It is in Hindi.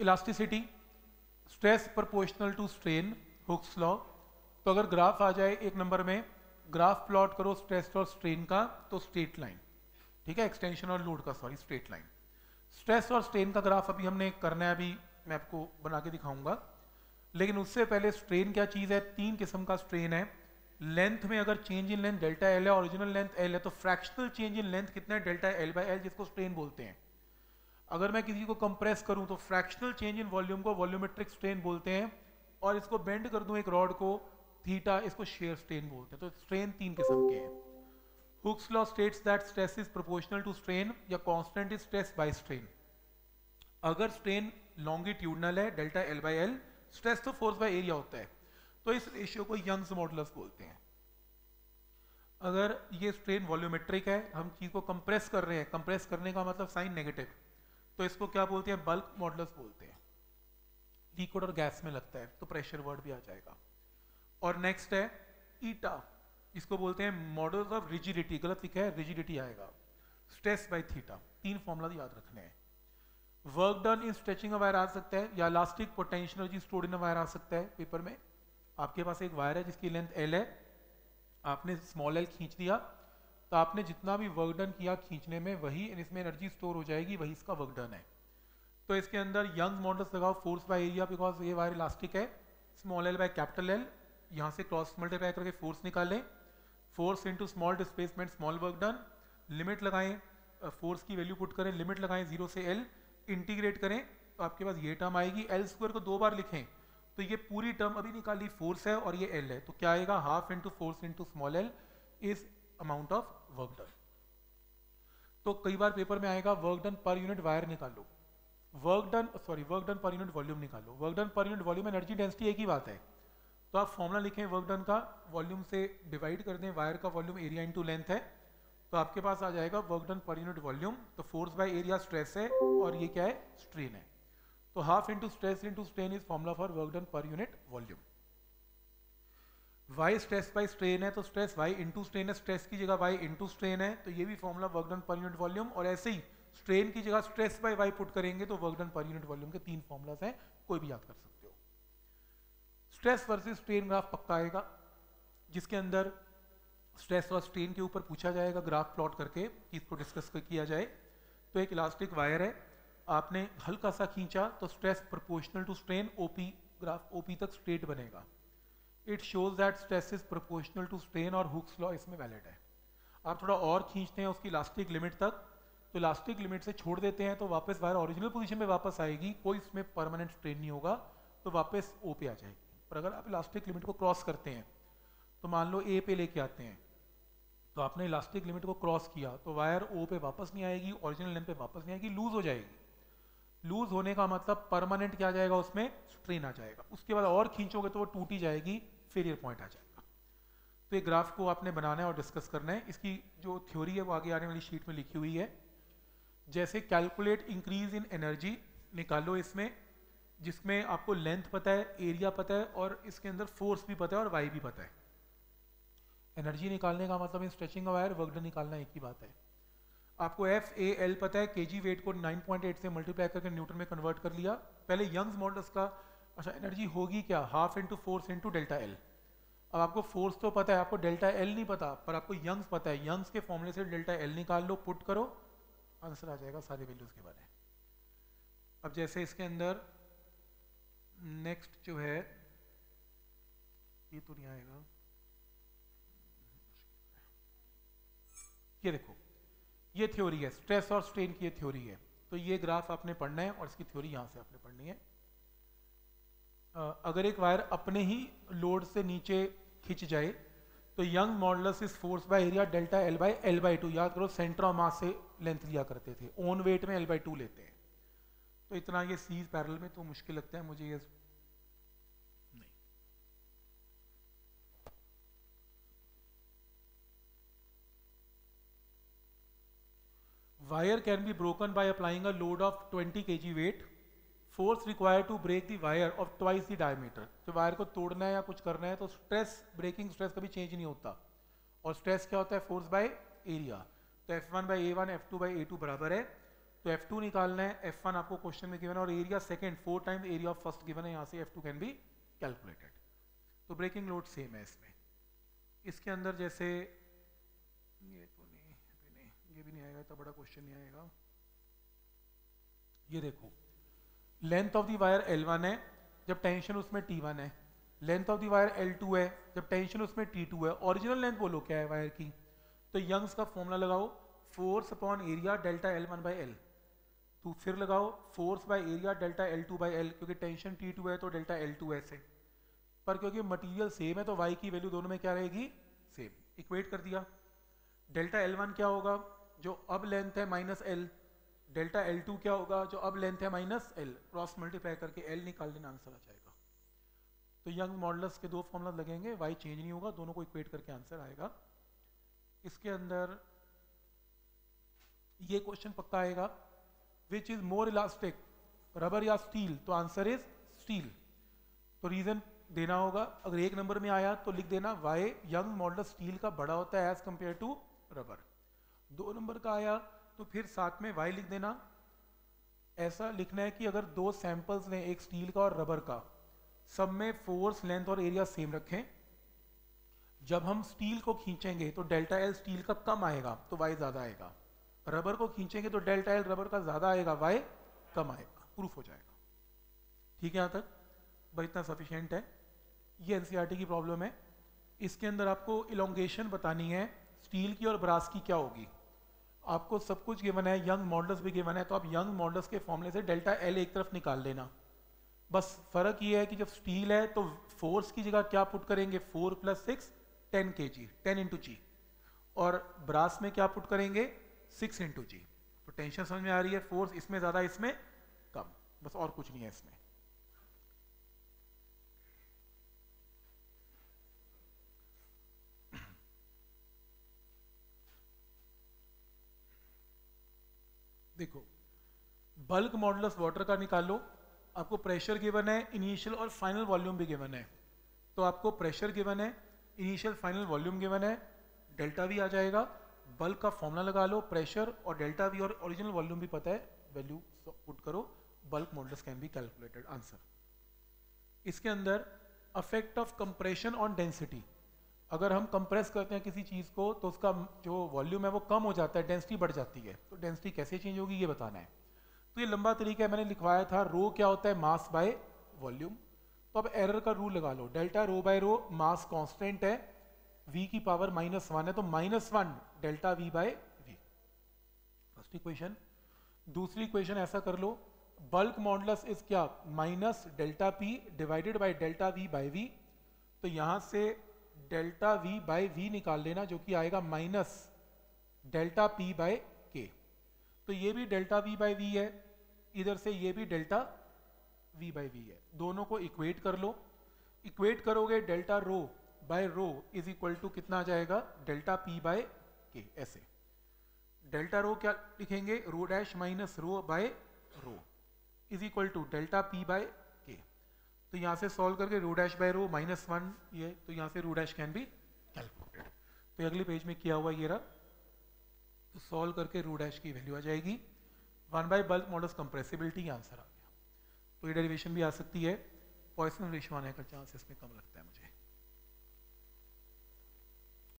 Elasticity, stress proportional to strain, Hooke's law. तो अगर ग्राफ आ जाए एक नंबर में, ग्राफ प्लॉट करो स्ट्रेस और स्ट्रेन का तो स्ट्रेट लाइन। ठीक है? एक्सटेंशन और लोड का, सॉरी, स्ट्रेट लाइन। स्ट्रेस और स्ट्रेन का ग्राफ अभी हमने करना है, अभी मैं आपको बना के दिखाऊँगा। लेकिन उससे पहले स्ट्रेन क्या चीज़ है? तीन किस्म का स्ट्रेन है। लेंथ में अगर change in length, delta L है, ओरिजिनल लेंथ एल है तो फ्रैक्शनल चेंज इन लेंथ कितना है? डेल्टा एल बाई एल जिसको स्ट्रेन बोलते हैं। अगर मैं किसी को कंप्रेस करूँ तो फ्रैक्शनल चेंज इन वॉल्यूम को वॉल्यूमेट्रिक स्ट्रेन बोलते हैं, और इसको बेंड कर दूँ एक रॉड को थीटा इसको शेयर स्ट्रेन बोलते हैं। तो स्ट्रेन तीन किस्म के हैं। Hooke's law states that stress is proportional to strain या constant is stress by strain अगर स्ट्रेन लॉन्गिट्यूडनल है delta L by L stress तो फोर्स बाय एरिया होता है। तो इस रेशियो को यंग्स मॉडुलस बोलते हैं। अगर ये स्ट्रेन वॉल्यूमेट्रिक है, हम चीज़ को कंप्रेस कर रहे हैं कंप्रेस करने का मतलब साइन नेगेटिव तो इसको क्या बोलते हैं? बल्क मॉडुलस बोलते हैं। लिक्विड और गैस में लगता है तो प्रेशर वर्ड भी आ जाएगा। और नेक्स्ट है ईटा इसको बोलते हैं मॉडल्स ऑफ़ रिजिडिटी गलत लिखा है रिजिडिटी आएगा। स्ट्रेस बाय थीटा तीन फॉर्मूला याद रखने हैं। Work done in stretching wire आ सकता है, या elastic potential energy stored in wire आ सकता है पेपर में। आपके पास एक वायर है जिसकी लेंथ एल है। आपने स्मॉल एल खींच दिया तो आपने जितना भी वर्क डन किया खींचने में, वही इसमें एनर्जी स्टोर हो जाएगी, वही इसका वर्क डन है। तो इसके अंदर यंग मॉडल्स लगाओ फोर्स बाय एरिया बिकॉज़ ये वायर इलास्टिक है small L by capital L यहाँ से क्रॉस मल्टीप्लाई करके फोर्स निकालें। Force into small displacement small work done limit लगाएँ फोर्स की वैल्यू पुट करें लिमिट लगाएँ ज़ीरो से एल इंटीग्रेट करें तो आपके पास ये टर्म आएगी। एल स्क्वायर को दो बार लिखें तो ये पूरी टर्म अभी निकाली फोर्स है और ये एल है तो क्या आएगा? Half into force into small l is amount of work done तो कई बार पेपर में आएगा work done per unit wire निकालो। Work done sorry work done per unit volume निकालो। Work done per unit volume energy density एक ही बात है। तो आप फॉर्मुला लिखें वर्क डन का वॉल्यूम से डिवाइड कर दें वायर का वॉल्यूम एरिया इंटू लेंथ है तो आपके पास आ जाएगा work done per unit volume तो फोर्स बाय एरिया स्ट्रेस है और ये क्या है? स्ट्रेन है। तो half into stress into strain is formula for work done per unit volume Y stress by strain है तो स्ट्रेस वाई इंटू स्ट्रेन है स्ट्रेस की जगह वाई इंटू स्ट्रेन है तो ये भी formula work done per unit volume और ऐसे ही स्ट्रेन की जगह स्ट्रेस बाय वाई पुट करेंगे तो work done per unit volume के तीन फॉर्मुलाज हैं, कोई भी याद कर सकते हो। स्ट्रेस वर्सेस स्ट्रेन ग्राफ पक्का आएगा, जिसके अंदर स्ट्रेस और स्ट्रेन के ऊपर पूछा जाएगा ग्राफ प्लॉट करके इसको डिस्कस किया जाए। तो एक इलास्टिक वायर है, आपने हल्का सा खींचा तो stress proportional to strain OP graph OP तक स्ट्रेट बनेगा। It shows that stress is proportional to strain और हुक्स लॉ इसमें वैलिड है। आप थोड़ा और खींचते हैं उसकी इलास्टिक लिमिट तक तो इलास्टिक लिमिट से छोड़ देते हैं तो वापस वायर ओरिजिनल पोजीशन में वापस आएगी। कोई इसमें परमानेंट स्ट्रेन नहीं होगा तो वापस ओ पे आ जाएगी। पर अगर आप इलास्टिक लिमिट को क्रॉस करते हैं तो मान लो ए पे लेके आते हैं तो आपने इलास्टिक लिमिट को क्रॉस किया तो वायर ओ पे वापस नहीं आएगी ओरिजिनल लेंथ पे वापस नहीं आएगी लूज हो जाएगी। लूज होने का मतलब परमानेंट क्या आ जाएगा, उसमें स्ट्रेन आ जाएगा। उसके बाद और खींचोगे तो वो टूटी जाएगी फेलियर पॉइंट आ जाएगा तो ये ग्राफ को आपने बनाना है और डिस्कस करना है। इसकी जो थ्योरी है, वो आगे आने वाली शीट में लिखी हुई है। जैसे कैलकुलेट इंक्रीज इन एनर्जी निकालो इसमें, जिसमें आपको लेंथ पता है एरिया पता है और इसके अंदर फोर्स भी पता है और वाई भी पता है। एनर्जी निकालने का मतलब स्ट्रेचिंग वायर वर्क निकालना एक ही बात है। आपको एफ़ ए एल पता है केजी वेट को 9.8 से मल्टीप्लाई करके न्यूटन में कन्वर्ट कर लिया। पहले यंग्स मॉडल्स का अच्छा एनर्जी होगी क्या? Half into force into delta L अब आपको फोर्स तो पता है, आपको डेल्टा एल नहीं पता, पर आपको यंग्स पता है। यंग्स के फॉर्मूले से डेल्टा एल निकाल लो पुट करो आंसर आ जाएगा सारे वैल्यूज़ के बारे अब जैसे इसके अंदर नेक्स्ट जो है, ये तो नहीं आएगा। ये देखो, ये थ्योरी है स्ट्रेस और स्ट्रेन की ये थ्योरी है। तो ये ग्राफ आपने पढ़ना है और इसकी थ्योरी यहाँ से आपने पढ़नी है। अगर एक वायर अपने ही लोड से नीचे खिंच जाए तो Young modulus is force by area delta L by L by two, याद करो, सेंटर ऑफ़ मास से लेंथ लिया करते थे, ओन वेट में एल बाई टू लेते हैं तो इतना ये सीज पैरल में तो मुश्किल लगता है, मुझे ये wire can be broken by applying a load of 20 kg weight. Force required to break the wire of twice the diameter. जो वायर को तोड़ना है या कुछ करना है तो स्ट्रेस, ब्रेकिंग स्ट्रेस कभी चेंज नहीं होता। और स्ट्रेस क्या होता है? Force by area. तो F one by A one F two by A two बराबर है। तो एफ़ टू निकालना है। एफ़ वन आपको क्वेश्चन में गिवन है और area second four time area of first given है। यहाँ से F two can be calculated तो ब्रेकिंग लोड सेम है इसमें। इसके अंदर जैसे, ये तो नहीं, ये भी नहीं आएगा, इतना बड़ा क्वेश्चन नहीं आएगा। ये देखो। Length of the wire L1 है, जब टेंशन उसमें टी वन है। Length of the wire L2 है, जब टेंशन उसमें टी टू है। ओरिजिनल लेंथ बोलो क्या है वायर की? तो यंग्स का फॉर्मूला लगाओ force upon area delta L one by L तो फिर लगाओ force by area delta L two by L क्योंकि टेंशन टी टू है तो डेल्टा एल टू ऐसे। पर क्योंकि मटेरियल सेम है तो वाई की वैल्यू दोनों में क्या रहेगी? सेम इक्वेट कर दिया। डेल्टा एल वन क्या होगा? जो अब लेंथ है minus L delta L two क्या होगा? जो अब लेंथ है माइनस एल क्रॉस मल्टीप्लाई करके एल निकाल देना आंसर आ जाएगा। तो यंग मॉडल्स के दो फॉर्मुला लगेंगे वाई चेंज नहीं होगा, दोनों को इक्वेट करके आंसर आएगा। इसके अंदर ये क्वेश्चन पक्का आएगा which is more elastic rubber या स्टील तो आंसर इज़ स्टील तो रीजन देना होगा, अगर एक नंबर में आया तो लिख देना वाई यंग मॉडल स्टील का बड़ा होता है एज कंपेयर टू रबर दो नंबर का आया तो फिर साथ में वाई लिख देना। ऐसा लिखना है कि अगर दो सैंपल्स ने एक स्टील का और रबर का, सब में फोर्स लेंथ और एरिया सेम रखें। जब हम स्टील को खींचेंगे तो डेल्टा एल स्टील का कम आएगा तो वाई ज़्यादा आएगा। रबर को खींचेंगे तो डेल्टा एल रबर का ज़्यादा आएगा वाई कम आएगा प्रूफ हो जाएगा। ठीक है, यहाँ तक? भाई, इतना सफिशियंट है। ये एनसीईआरटी e की प्रॉब्लम है। इसके अंदर आपको इलोंगेशन बतानी है स्टील की और ब्रास की क्या होगी। आपको सब कुछ गिवन है यंग मॉडल्स भी गिवन है तो आप यंग मॉडल्स के फॉर्मूले से डेल्टा एल एक तरफ़ निकाल लेना बस फ़र्क ये है कि जब स्टील है तो फोर्स की जगह क्या पुट करेंगे? फोर प्लस सिक्स टेन के जी टेन इंटू जी और ब्रास में क्या पुट करेंगे? सिक्स इंटू जी तो टेंशन समझ में आ रही है फोर्स इसमें ज़्यादा, इसमें कम। बस और कुछ नहीं है इसमें। देखो बल्क मॉडुलस वाटर का निकालो, आपको प्रेशर गिवन है इनिशियल और फाइनल वॉल्यूम भी गिवन है। तो आपको प्रेशर गिवन है इनिशियल फाइनल वॉल्यूम गिवन है डेल्टा भी आ जाएगा बल्क का फॉर्मूला लगा लो प्रेशर और डेल्टा वी और ओरिजिनल वॉल्यूम भी पता है वैल्यू पुट करो bulk modulus can be calculated answer इसके अंदर effect of compression on density अगर हम कंप्रेस करते हैं किसी चीज़ को तो उसका जो वॉल्यूम है वो कम हो जाता है डेंसिटी बढ़ जाती है। तो डेंसिटी कैसे चेंज होगी, ये बताना है। तो ये लंबा तरीका है मैंने लिखवाया था रो क्या होता है मास बाय वॉल्यूम तो अब एरर का रूल लगा लो delta rho by rho mass constant है, v की पावर माइनस वन है तो minus one delta V by V first equation दूसरी इक्वेशन ऐसा कर लो बल्क मॉडलस इज़ क्या? Minus delta P divided by delta V by V तो यहाँ से डेल्टा वी बाय वी निकाल लेना जो कि आएगा माइनस डेल्टा पी बाय के तो ये भी डेल्टा वी बाय वी है, इधर से ये भी डेल्टा वी बाय वी है। दोनों को इक्वेट कर लो। इक्वेट करोगे delta rho by rho is equal to कितना आ जाएगा? डेल्टा पी बाय के ऐसे। डेल्टा रो क्या लिखेंगे? Rho dash minus rho by rho is equal to delta P by तो यहाँ से सॉल्व करके rho dash by rho minus one ये तो यहाँ से रू डैश कैन बी कैलकुलेटेड तो अगले पेज में किया हुआ ये रहा। तो सॉल्व करके रू डैश की वैल्यू आ जाएगी। One by bulk modulus compressibility answer आ गया। तो ये डेरिवेशन भी आ सकती है। पॉइसन रेशो आने का चांस इसमें कम लगता है मुझे।